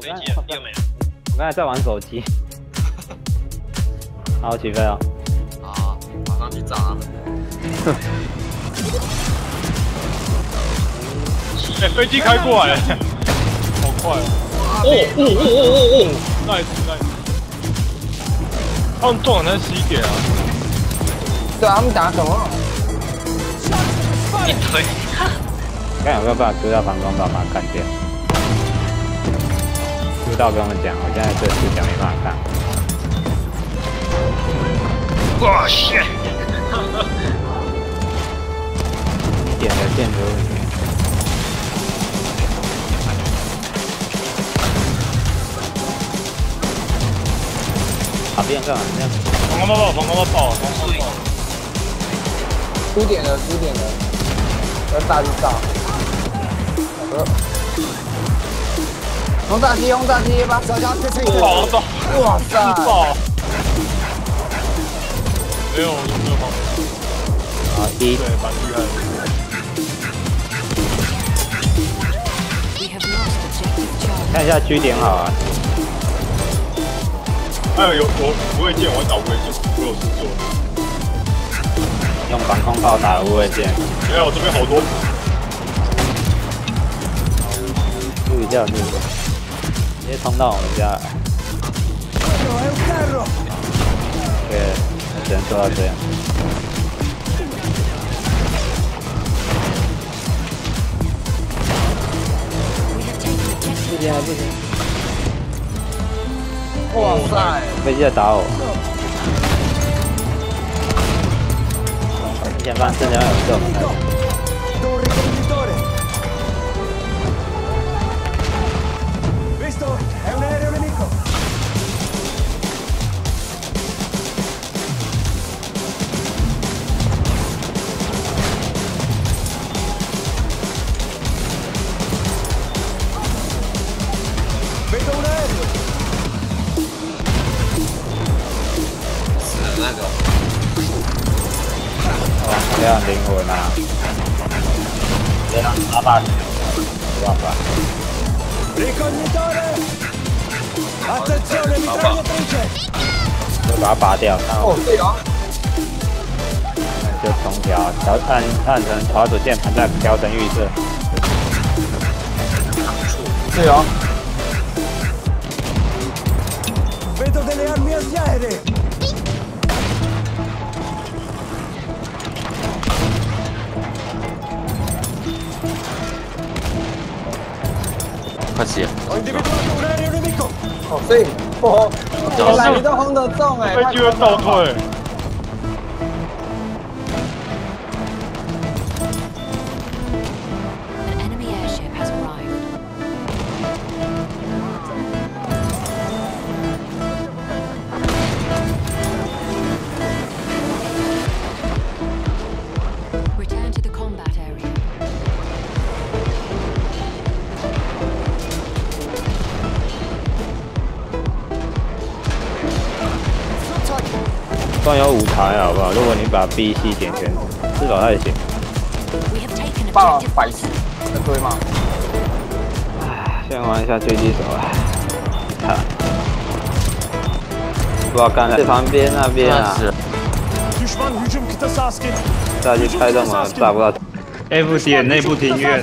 飞机了，又没了。我刚才在玩手机。好，起飞了。好，马上去炸他们。哎，飞机开过来，好快哦！哦哦哦哦哦哦！nice nice。他们撞的是 C 点啊？对啊，他们打什么？一推。看有没有办法丢掉防空罩，把它干掉。丢到跟我们讲，我现在这视角没办法看。哇塞！点的建筑。打边干嘛？这样。防空爆，防空爆爆，防空爆。出点了，出点了，要大就大。呃。轰炸机，轰炸机吧。爆炸！哇塞！爆！没有，没有防。好，一。对，蛮厉害的。看一下 G 点好啊。哎有有无畏剑，我找无畏剑，我有事做。用防空炮打无畏剑。没有，这边好多。注意一下，注意一下，直接冲到我们家来。对，只能做到这样。不行不行。哇塞！飞机在打我。前方真的要有救。这样灵魂啊！这样阿爸，没办法。就把它拔掉，然后就重调，调按按成调整键盘再调成预设。对哦。快死！哦，对，哦，原来你都轰得中哎，他居然算有五台好不好？如果你把 B、C 点全，至少还行。爆百次，能对吗？唉，先玩一下狙击手啊！看，不知道干在旁边那边啊。再去开动嘛，炸不到。F 点内部庭院。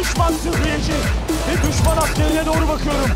Düşman sürüyecek ve düşman askerine doğru bakıyorum.